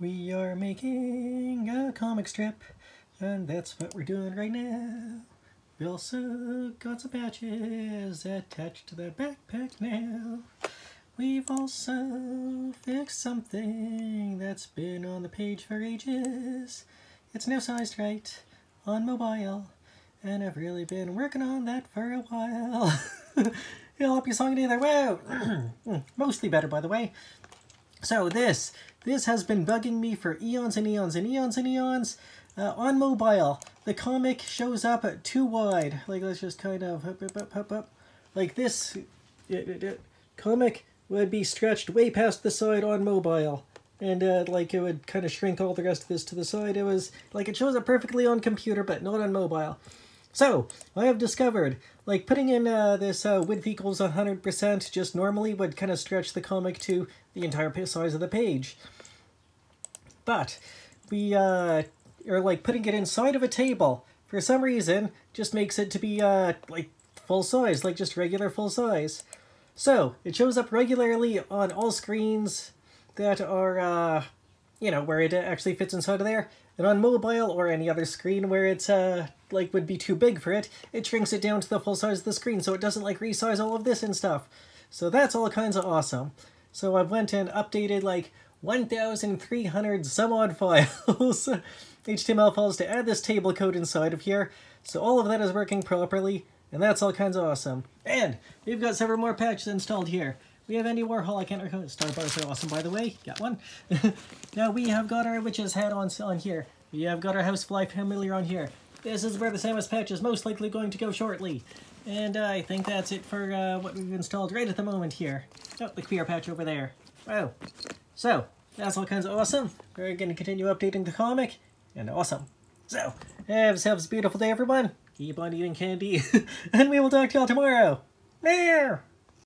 We are making a comic strip, and that's what we're doing right now. We also got some patches attached to the backpack now. We've also fixed something that's been on the page for ages. It's now sized right on mobile, and I've really been working on that for a while. It'll help you song it either. Wow! Mostly better, by the way. So this, this has been bugging me for eons and eons and eons and eons. Uh, on mobile, the comic shows up too wide. Like, let's just kind of up, up, up, up, up. Like this it, it, it, comic would be stretched way past the side on mobile. And, uh, like, it would kind of shrink all the rest of this to the side. It was, like, it shows up perfectly on computer, but not on mobile. So, I have discovered, like, putting in uh, this uh, width equals 100% just normally would kind of stretch the comic to the entire size of the page. But, we, uh, are, like, putting it inside of a table. For some reason, just makes it to be, uh, like, full size, like just regular full size. So, it shows up regularly on all screens that are, uh, you know, where it actually fits inside of there. And on mobile or any other screen where it's, uh, like, would be too big for it, it shrinks it down to the full size of the screen, so it doesn't, like, resize all of this and stuff. So that's all kinds of awesome. So I've went and updated, like, 1,300 some odd files, HTML files to add this table code inside of here. So all of that is working properly, and that's all kinds of awesome. And we've got several more patches installed here. We have Andy Warhol, I can't recall, Star Bars are awesome by the way, got one. now we have got our witch's hat on, on here. We have got our Housefly Familiar on here. This is where the Samus patch is most likely going to go shortly. And uh, I think that's it for uh, what we've installed right at the moment here. Oh, the queer patch over there. Wow. So, that's all kinds of awesome. We're going to continue updating the comic, and awesome. So, have yourselves a beautiful day, everyone. Keep on eating candy, and we will talk to y'all tomorrow. There!